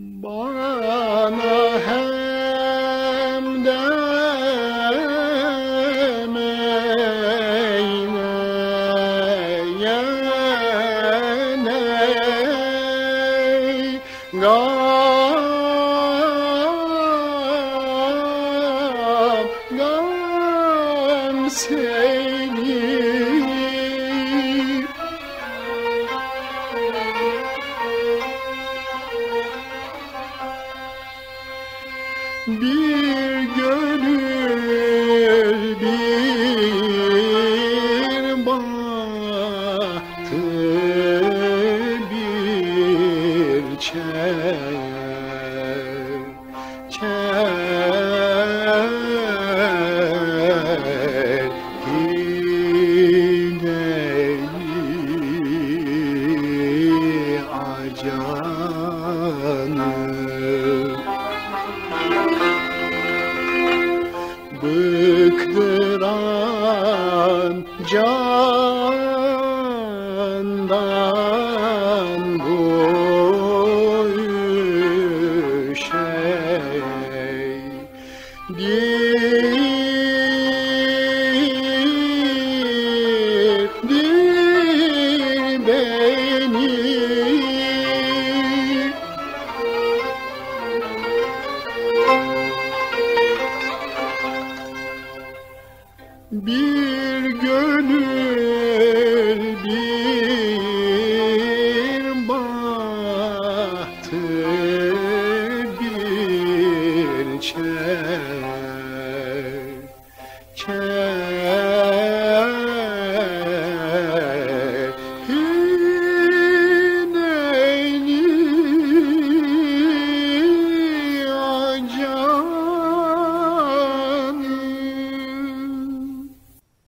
Bana hem demeyne gam gam sey Bir gönül bir bahtı bir çel çel Bıktıran candan bu Bir gönül bir bahtı bir çer, çer.